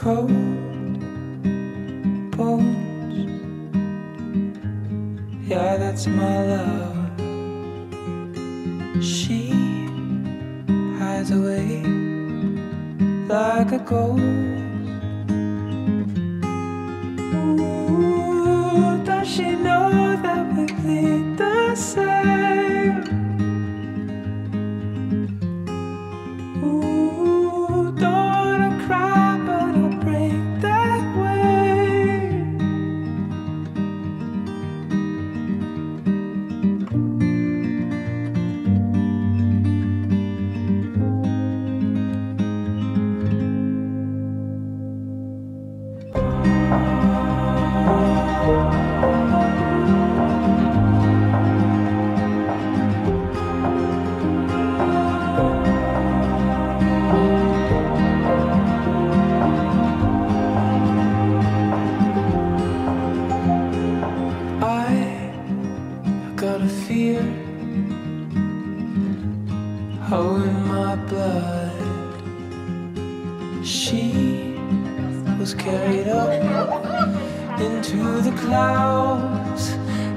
cold bones. Yeah, that's my love. She hides away like a ghost.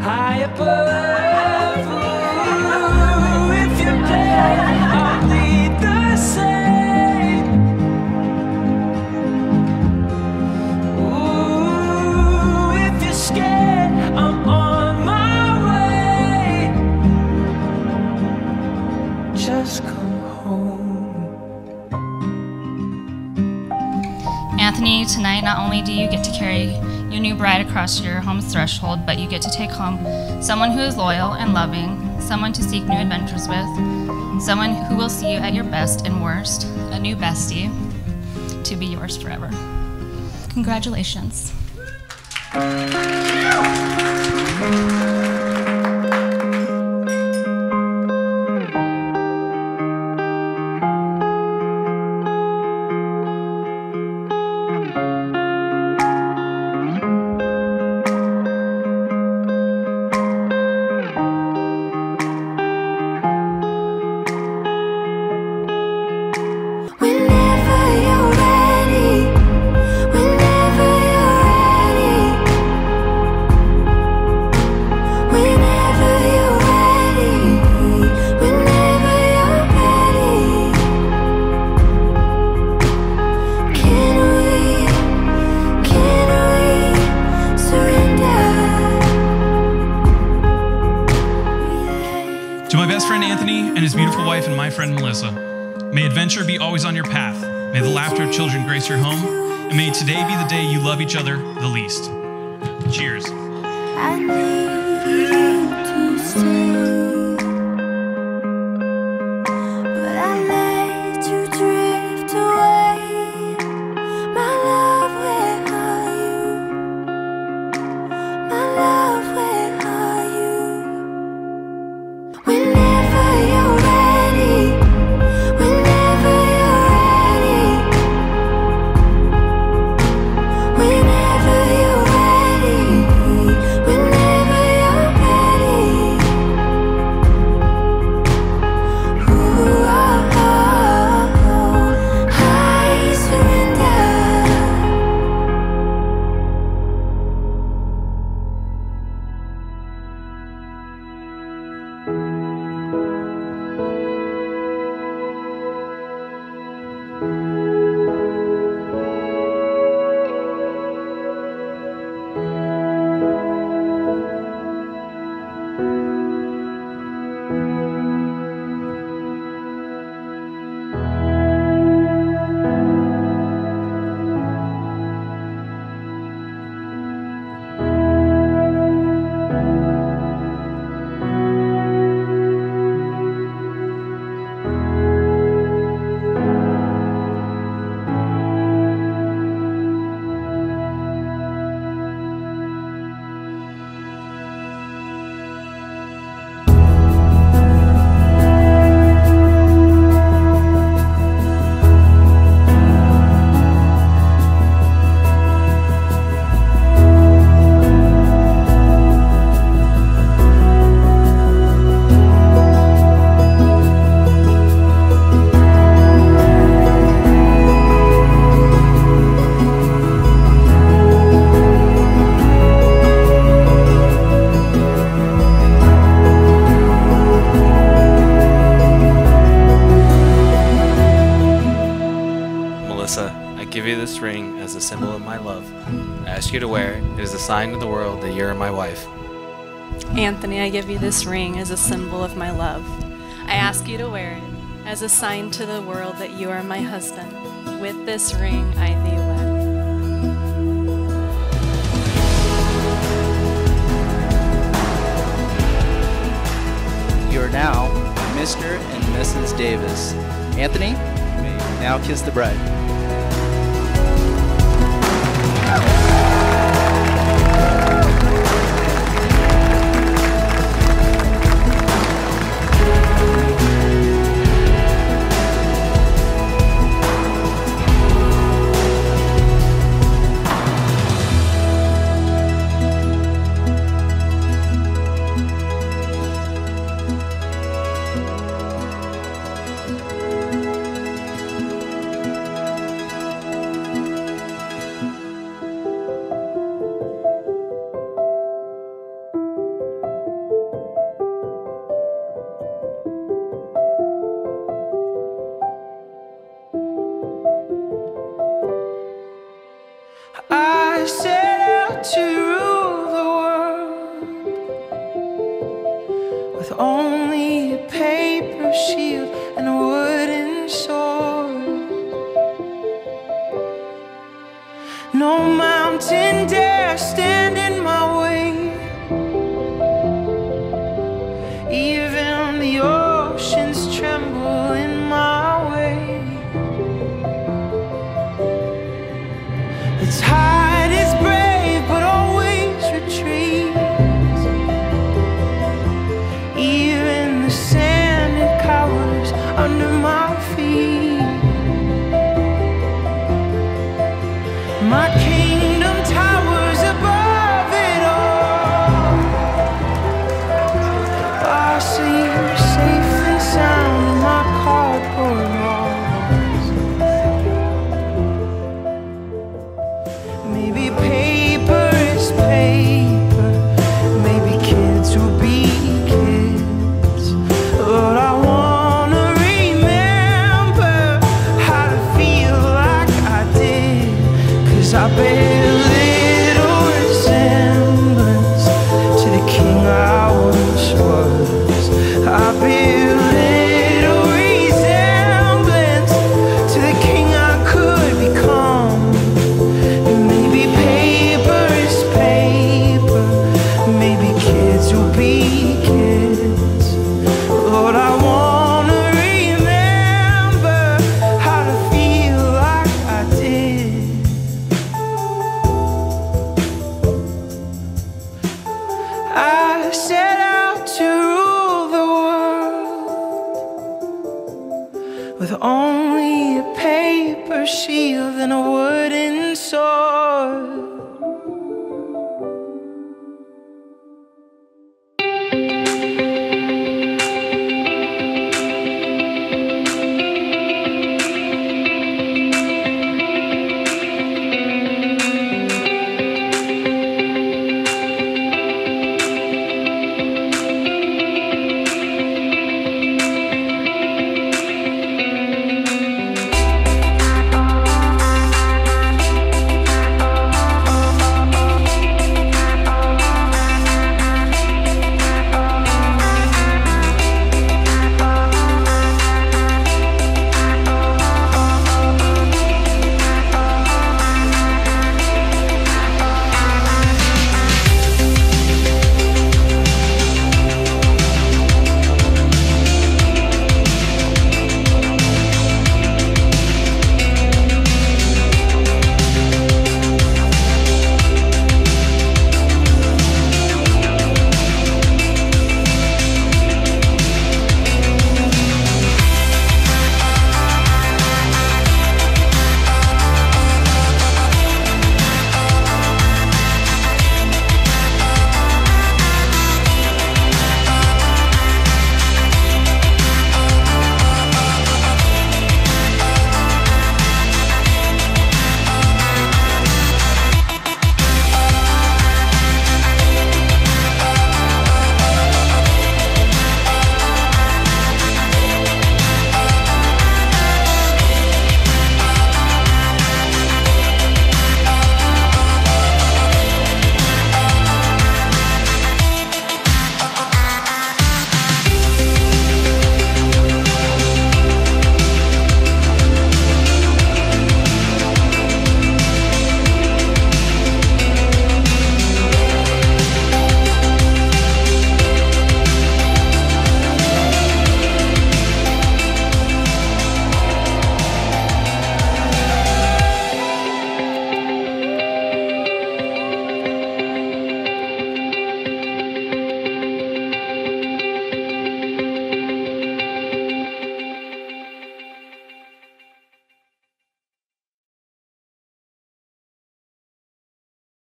High above Ooh, If you play, I'll bleed the same Ooh, if you're scared, I'm on my way. Just come home. Anthony, tonight not only do you get to carry your new bride across your home's threshold, but you get to take home someone who is loyal and loving, someone to seek new adventures with, someone who will see you at your best and worst, a new bestie to be yours forever. Congratulations. And his beautiful wife and my friend Melissa, may adventure be always on your path. May the laughter of children grace your home. And may today be the day you love each other the least. Cheers. You to wear it. It is a sign to the world that you are my wife. Anthony, I give you this ring as a symbol of my love. I ask you to wear it as a sign to the world that you are my husband. With this ring, I thee wed. You are now Mr. and Mrs. Davis. Anthony, you may now kiss the bride. No mountain dare stand in my way.